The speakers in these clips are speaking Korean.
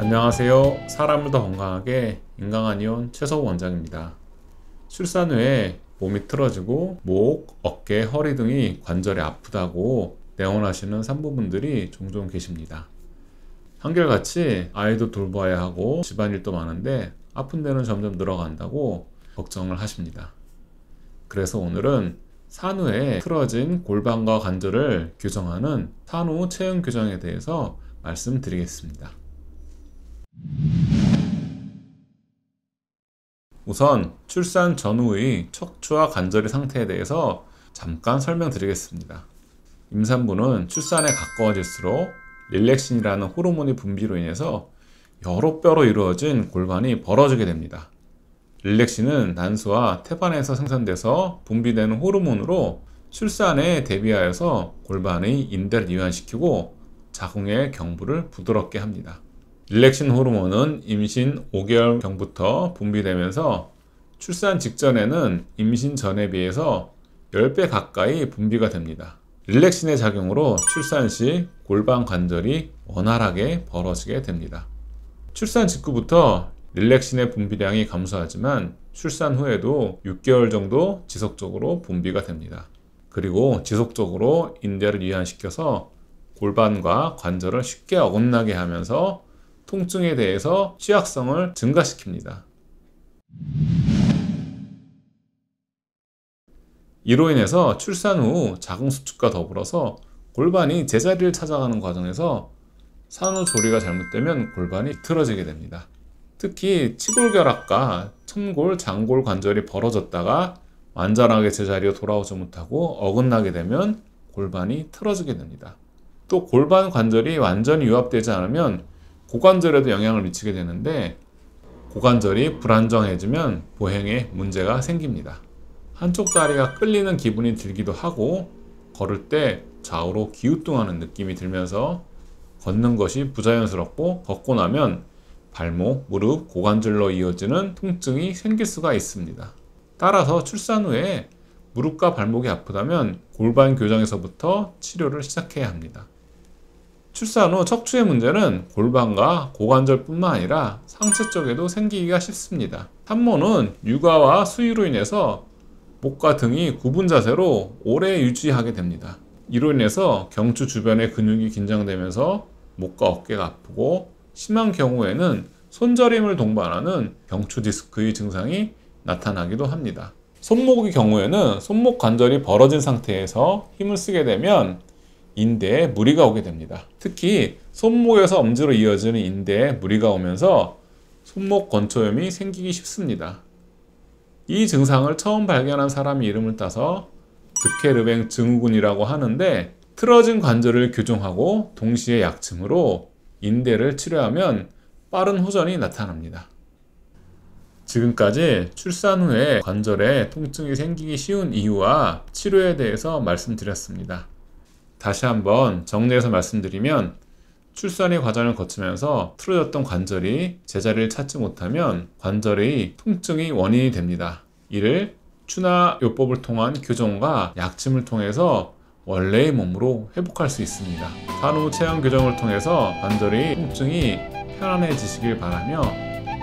안녕하세요. 사람을 더 건강하게 인강한 이온 최서우 원장입니다. 출산 후에 몸이 틀어지고 목, 어깨, 허리 등이 관절이 아프다고 내원하시는 산부분들이 종종 계십니다. 한결같이 아이도 돌봐야 하고 집안일도 많은데 아픈 데는 점점 늘어간다고 걱정을 하십니다. 그래서 오늘은 산후에 틀어진 골반과 관절을 교정하는 산후 체형 교정에 대해서 말씀드리겠습니다. 우선 출산 전후의 척추와 관절의 상태에 대해서 잠깐 설명드리겠습니다. 임산부는 출산에 가까워질수록 릴렉신이라는 호르몬의 분비로 인해서 여러 뼈로 이루어진 골반이 벌어지게 됩니다. 릴렉신은 난수와 태반에서 생산돼서 분비되는 호르몬으로 출산에 대비하여서 골반의 인대를 이완시키고 자궁의 경부를 부드럽게 합니다. 릴렉신 호르몬은 임신 5개월경부터 분비되면서 출산 직전에는 임신 전에 비해서 10배 가까이 분비가 됩니다. 릴렉신의 작용으로 출산 시 골반 관절이 원활하게 벌어지게 됩니다. 출산 직후부터 릴렉신의 분비량이 감소하지만 출산 후에도 6개월 정도 지속적으로 분비가 됩니다. 그리고 지속적으로 인대를 이완시켜서 골반과 관절을 쉽게 어긋나게 하면서 통증에 대해서 취약성을 증가시킵니다. 이로 인해서 출산 후 자궁 수축과 더불어서 골반이 제자리를 찾아가는 과정에서 산후 조리가 잘못되면 골반이 틀어지게 됩니다. 특히 치골결합과 첨골, 장골 관절이 벌어졌다가 완전하게 제자리로 돌아오지 못하고 어긋나게 되면 골반이 틀어지게 됩니다. 또 골반 관절이 완전히 유합되지 않으면 고관절에도 영향을 미치게 되는데 고관절이 불안정해지면 보행에 문제가 생깁니다. 한쪽 다리가 끌리는 기분이 들기도 하고 걸을 때 좌우로 기우뚱하는 느낌이 들면서 걷는 것이 부자연스럽고 걷고 나면 발목, 무릎, 고관절로 이어지는 통증이 생길 수가 있습니다. 따라서 출산 후에 무릎과 발목이 아프다면 골반 교정에서부터 치료를 시작해야 합니다. 출산 후 척추의 문제는 골반과 고관절뿐만 아니라 상체 쪽에도 생기기가 쉽습니다. 산모는 육아와 수유로 인해서 목과 등이 구분 자세로 오래 유지하게 됩니다. 이로 인해서 경추 주변의 근육이 긴장되면서 목과 어깨가 아프고 심한 경우에는 손저림을 동반하는 경추 디스크의 증상이 나타나기도 합니다. 손목의 경우에는 손목 관절이 벌어진 상태에서 힘을 쓰게 되면 인대에 무리가 오게 됩니다. 특히 손목에서 엄지로 이어지는 인대에 무리가 오면서 손목 건초염이 생기기 쉽습니다. 이 증상을 처음 발견한 사람이 이름을 따서 득케르뱅 증후군이라고 하는데 틀어진 관절을 교정하고 동시에 약침으로 인대를 치료하면 빠른 호전이 나타납니다. 지금까지 출산 후에 관절에 통증이 생기기 쉬운 이유와 치료에 대해서 말씀드렸습니다. 다시 한번 정리해서 말씀드리면 출산의 과정을 거치면서 틀어졌던 관절이 제자리를 찾지 못하면 관절의 통증이 원인이 됩니다. 이를 추나 요법을 통한 교정과 약침을 통해서 원래의 몸으로 회복할 수 있습니다. 산후 체형 교정을 통해서 관절의 통증이 편안해지시길 바라며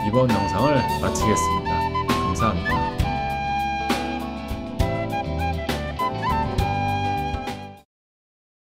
이번 영상을 마치겠습니다. 감사합니다.